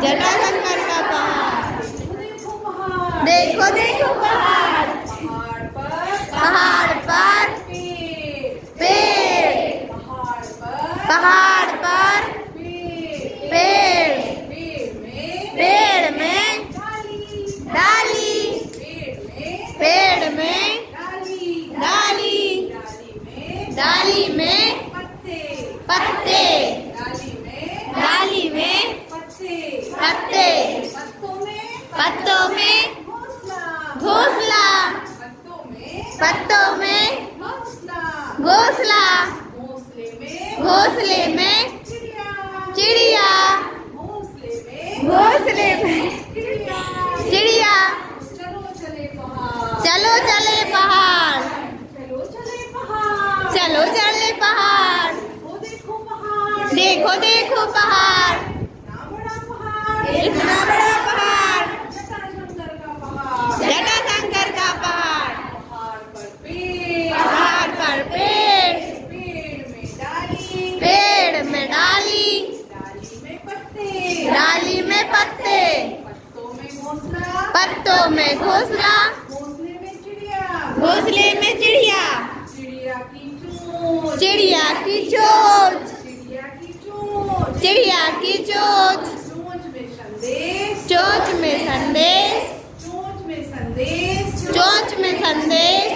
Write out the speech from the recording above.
जटाशंकर का पहाड़ देखो देखो, पहाड़। पहाड़ पर पेड़। पहाड़ पर पेड़। पेड़ में डाली। पेड़ में डाली। डाली। पत्तों में घोसला। घोसले। में चिड़िया। घोसले में चिड़िया। चलो चले पहाड़। चलो चले पहाड़। देखो देखो पहाड़ इतना बड़ा पहाड़ इतना बड़ा पहाड़ जटाशंकर का पहाड़ जटाशंकर का पहाड़ पहाड़ पर पेड़ पहाड़ पर पेड़ पेड़ में डाली पेड़ में डाली डाली में पत्ते डाली में पत्ते पत्तों में घोंसला पत्तों में घोंसला घोंसले में चिड़िया घोंसले में चिड़िया। चिड़िया की चोच चिड़िया की चोच चिड़िया की चोंच चिड़िया की चोच चोंच में संदेश। चोच में संदेश। चोंच में संदेश। चोच में संदेश।